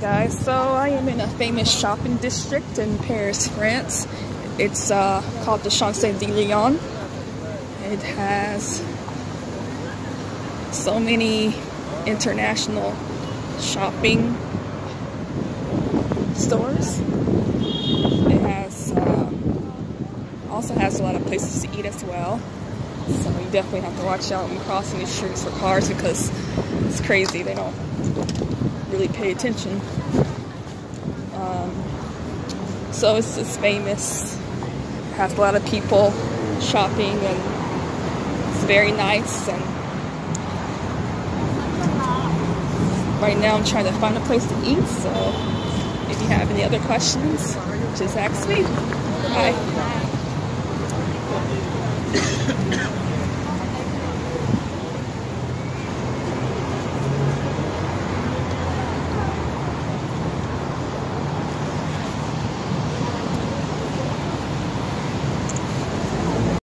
guys, so I am in a famous shopping district in Paris, France. It's uh, called the Champs-Élysées. It has so many international shopping stores. It has uh, also has a lot of places to eat as well. So you definitely have to watch out when crossing the streets for cars because it's crazy. They don't really pay attention. Um, so it's just famous. Has a lot of people shopping and it's very nice and right now I'm trying to find a place to eat so if you have any other questions just ask me. Bye.